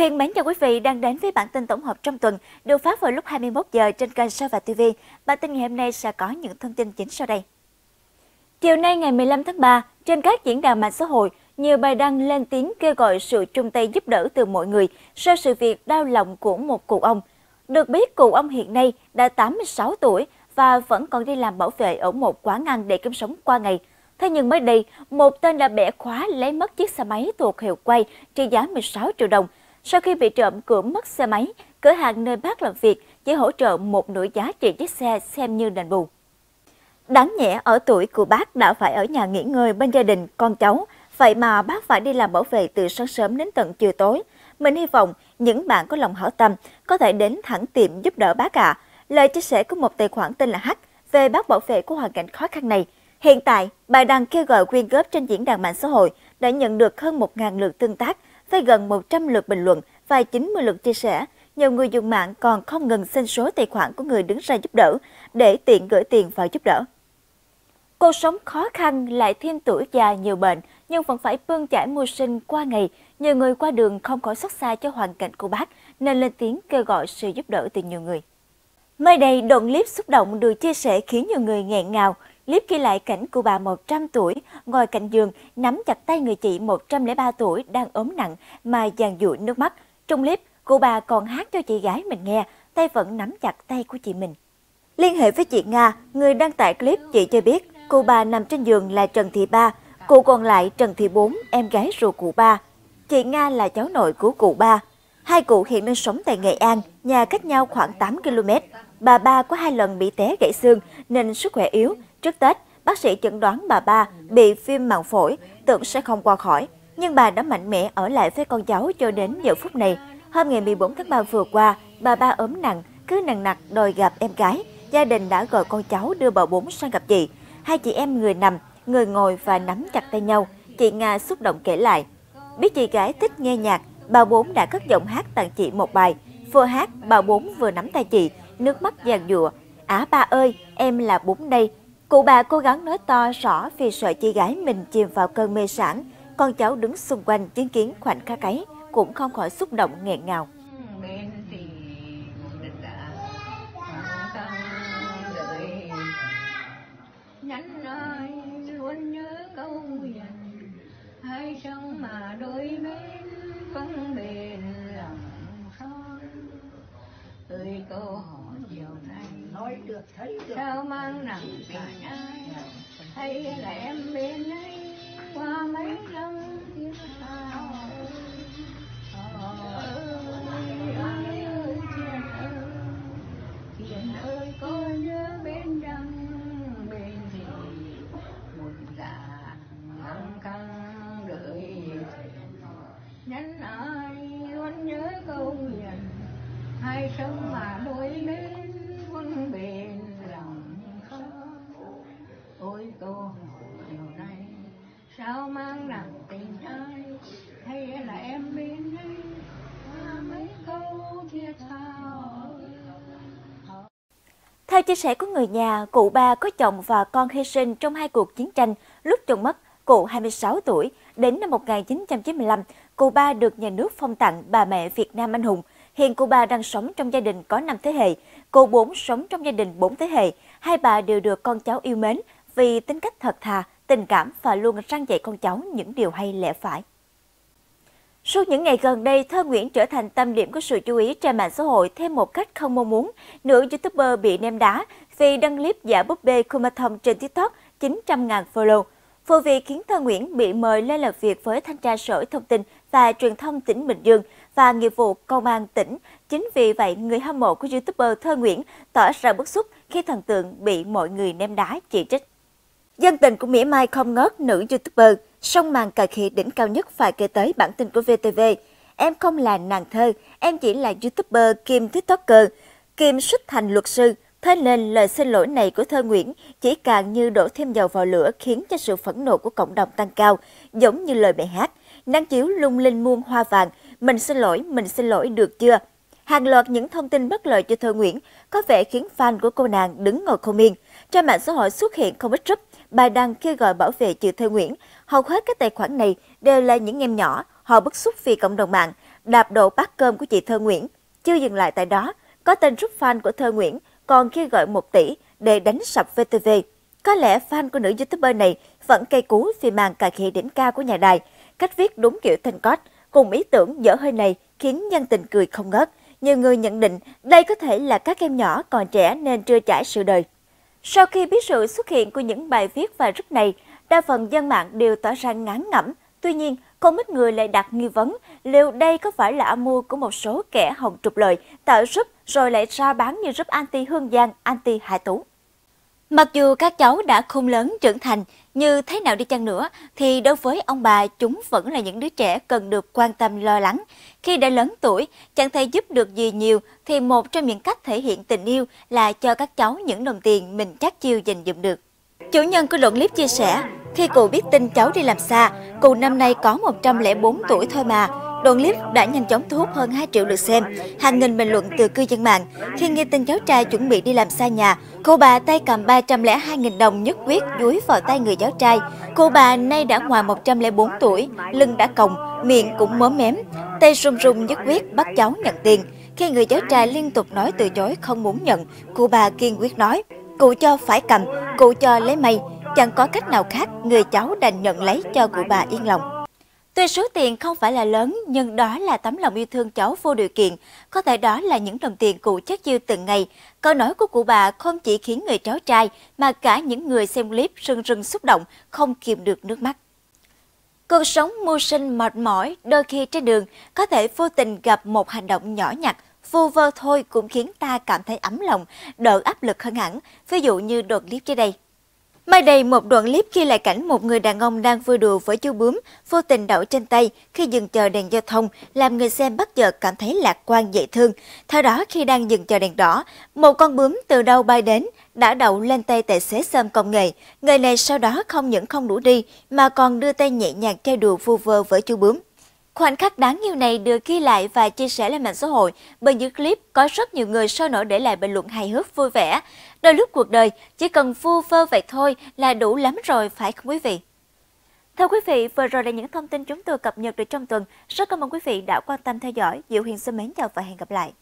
Huyền mến chào quý vị đang đến với bản tin tổng hợp trong tuần được phát vào lúc 21 giờ trên kênh Sao và TV. Bản tin ngày hôm nay sẽ có những thông tin chính sau đây. Chiều nay ngày 15 tháng 3, trên các diễn đàn mạng xã hội, nhiều bài đăng lên tiếng kêu gọi sự chung tay giúp đỡ từ mọi người sau sự việc đau lòng của một cụ ông. Được biết, cụ ông hiện nay đã 86 tuổi và vẫn còn đi làm bảo vệ ở một quán ăn để kiếm sống qua ngày. Thế nhưng mới đây, một tên đã bẻ khóa lấy mất chiếc xe máy thuộc hiệu quay trị giá 16 triệu đồng. Sau khi bị trộm cưỡng mất xe máy, cửa hàng nơi bác làm việc chỉ hỗ trợ một nửa giá trị chiếc xe xem như đền bù. Đáng nhẽ ở tuổi của bác đã phải ở nhà nghỉ ngơi bên gia đình, con cháu, vậy mà bác phải đi làm bảo vệ từ sáng sớm đến tận chiều tối. Mình hy vọng những bạn có lòng hảo tâm có thể đến thẳng tiệm giúp đỡ bác ạ. À. Lời chia sẻ của một tài khoản tên là H về bác bảo vệ của hoàn cảnh khó khăn này. Hiện tại, bài đăng kêu gọi quyên góp trên diễn đàn mạng xã hội đã nhận được hơn 1.000 lượt tương tác với gần 100 lượt bình luận và 90 lượt chia sẻ. Nhiều người dùng mạng còn không ngừng xin số tài khoản của người đứng ra giúp đỡ để tiện gửi tiền vào giúp đỡ. Cuộc sống khó khăn lại thêm tuổi già nhiều bệnh nhưng vẫn phải bươn chải mưu sinh qua ngày. Nhiều người qua đường không khỏi xót xa cho hoàn cảnh của bác nên lên tiếng kêu gọi sự giúp đỡ từ nhiều người. Mới đây, đoạn clip xúc động được chia sẻ khiến nhiều người nghẹn ngào. Clip ghi lại cảnh cụ bà 100 tuổi ngồi cạnh giường nắm chặt tay người chị 103 tuổi đang ốm nặng mà dàn dụi nước mắt. Trong clip, cụ bà còn hát cho chị gái mình nghe, tay vẫn nắm chặt tay của chị mình. Liên hệ với chị Nga, người đăng tải clip, chị cho biết cụ bà nằm trên giường là Trần Thị Ba, cụ còn lại Trần Thị Bốn, em gái ruột cụ ba. Chị Nga là cháu nội của cụ ba. Hai cụ hiện đang sống tại Nghệ An, nhà cách nhau khoảng 8 km. Bà ba có hai lần bị té gãy xương nên sức khỏe yếu. Trước Tết, bác sĩ chẩn đoán bà ba bị viêm màng phổi, tưởng sẽ không qua khỏi. Nhưng bà đã mạnh mẽ ở lại với con cháu cho đến giờ phút này. Hôm ngày 14 tháng 3 vừa qua, bà ba ốm nặng, cứ nặng nặc đòi gặp em gái. Gia đình đã gọi con cháu đưa bà bốn sang gặp chị. Hai chị em người nằm, người ngồi và nắm chặt tay nhau. Chị Nga xúc động kể lại. Biết chị gái thích nghe nhạc, bà bốn đã cất giọng hát tặng chị một bài. Vừa hát, bà bốn vừa nắm tay chị, nước mắt giàn dụa. Á ba ơi, em là bún đây. Cụ bà cố gắng nói to rõ vì sợ chị gái mình chìm vào cơn mê sản. Con cháu đứng xung quanh chứng kiến khoảnh khắc ấy, cũng không khỏi xúc động nghẹn ngào. Sao mang nặng tình ai? Hay là em bên ấy qua mấy năm tiếng sao ơi có nhớ bên đằng dạ nhắn ai luôn nhớ câu nguyện hai sống mà đôi bên theo chia sẻ của người nhà, cụ ba có chồng và con hy sinh trong hai cuộc chiến tranh. Lúc chồng mất, cụ 26 tuổi. Đến năm 1995, cụ ba được nhà nước phong tặng bà mẹ Việt Nam anh hùng. Hiện cụ ba đang sống trong gia đình có 5 thế hệ, cụ bốn sống trong gia đình 4 thế hệ. Hai bà đều được con cháu yêu mến vì tính cách thật thà, tình cảm và luôn răng dạy con cháu những điều hay lẽ phải. Suốt những ngày gần đây, Thơ Nguyễn trở thành tâm điểm của sự chú ý trên mạng xã hội thêm một cách không mong muốn. Nữ YouTuber bị ném đá vì đăng clip giả búp bê Kumathong trên TikTok 900.000 follow. Vụ việc khiến Thơ Nguyễn bị mời lên làm việc với Thanh tra Sở Thông tin và Truyền thông tỉnh Bình Dương và nghiệp vụ công an tỉnh. Chính vì vậy, người hâm mộ của YouTuber Thơ Nguyễn tỏ ra bức xúc khi thần tượng bị mọi người ném đá chỉ trích. Dân tình của Mỉa Mai không ngớt nữ YouTuber, song màn cà khịa đỉnh cao nhất phải kể tới bản tin của VTV. Em không là nàng thơ, em chỉ là YouTuber kim TikToker, kim xuất thành luật sư, Thế nên lời xin lỗi này của Thơ Nguyễn chỉ càng như đổ thêm dầu vào lửa khiến cho sự phẫn nộ của cộng đồng tăng cao, giống như lời bài hát, Năng chiếu lung linh muôn hoa vàng, mình xin lỗi, mình xin lỗi được chưa? Hàng loạt những thông tin bất lợi cho Thơ Nguyễn có vẻ khiến fan của cô nàng đứng ngồi không yên. Trên mạng xã hội xuất hiện không ít group, bà đăng kêu gọi bảo vệ chị Thơ Nguyễn. Hầu hết các tài khoản này đều là những em nhỏ, họ bức xúc vì cộng đồng mạng đạp đổ bát cơm của chị Thơ Nguyễn. Chưa dừng lại tại đó, có tên rút fan của Thơ Nguyễn còn kêu gọi 1 tỷ để đánh sập VTV. Có lẽ fan của nữ youtuber này vẫn cây cú vì màn cà khịa đỉnh cao của nhà đài. Cách viết đúng kiểu thanh cót, cùng ý tưởng dở hơi này khiến nhân tình cười không ngớt. Nhiều người nhận định đây có thể là các em nhỏ còn trẻ nên chưa trải sự đời. Sau khi biết sự xuất hiện của những bài viết và rút này, đa phần dân mạng đều tỏ ra ngán ngẩm. Tuy nhiên, không ít người lại đặt nghi vấn liệu đây có phải là âm mưu của một số kẻ hồng trục lợi tạo giúp rồi lại ra bán như giúp anti Hương Giang, anti Hải Tú. Mặc dù các cháu đã khôn lớn trưởng thành, như thế nào đi chăng nữa, thì đối với ông bà chúng vẫn là những đứa trẻ cần được quan tâm lo lắng. Khi đã lớn tuổi, chẳng thể giúp được gì nhiều, thì một trong những cách thể hiện tình yêu là cho các cháu những đồng tiền mình chắc chiêu dành dụm được. Chủ nhân của đoạn clip chia sẻ, khi cụ biết tin cháu đi làm xa, cụ năm nay có 104 tuổi thôi mà, Đoạn clip đã nhanh chóng thu hút hơn 2 triệu lượt xem, hàng nghìn bình luận từ cư dân mạng. Khi nghe tin cháu trai chuẩn bị đi làm xa nhà, cô bà tay cầm 302.000 đồng nhất quyết dúi vào tay người cháu trai. Cô bà nay đã ngoài 104 tuổi, lưng đã còng, miệng cũng mớm mém, tay run run nhất quyết bắt cháu nhận tiền. Khi người cháu trai liên tục nói từ chối không muốn nhận, cô bà kiên quyết nói, cụ cho phải cầm, cụ cho lấy mây. Chẳng có cách nào khác, người cháu đành nhận lấy cho cụ bà yên lòng. Tuy số tiền không phải là lớn, nhưng đó là tấm lòng yêu thương cháu vô điều kiện. Có thể đó là những đồng tiền cụ chất chiêu từng ngày. Câu nói của cụ bà không chỉ khiến người cháu trai, mà cả những người xem clip rưng rưng xúc động, không kìm được nước mắt. Cuộc sống mưu sinh mệt mỏi, đôi khi trên đường có thể vô tình gặp một hành động nhỏ nhặt, vô vơ thôi cũng khiến ta cảm thấy ấm lòng, đỡ áp lực hơn hẳn, ví dụ như đoạn clip trên đây. Mai đây, một đoạn clip ghi lại cảnh một người đàn ông đang vui đùa với chú bướm, vô tình đậu trên tay khi dừng chờ đèn giao thông, làm người xem bất chợt cảm thấy lạc quan dễ thương. Theo đó, khi đang dừng chờ đèn đỏ, một con bướm từ đâu bay đến, đã đậu lên tay tài xế sơm công nghệ. Người này sau đó không những không đuổi đi, mà còn đưa tay nhẹ nhàng chơi đùa vu vơ với chú bướm. Khoảnh khắc đáng yêu này được ghi lại và chia sẻ lên mạng xã hội. bởi những clip có rất nhiều người sôi nổi để lại bình luận hài hước vui vẻ. Đôi lúc cuộc đời chỉ cần vu vơ vậy thôi là đủ lắm rồi phải không quý vị? Thưa quý vị, vừa rồi là những thông tin chúng tôi cập nhật được trong tuần. Rất cảm ơn quý vị đã quan tâm theo dõi. Diệu Huyền xin mến chào và hẹn gặp lại.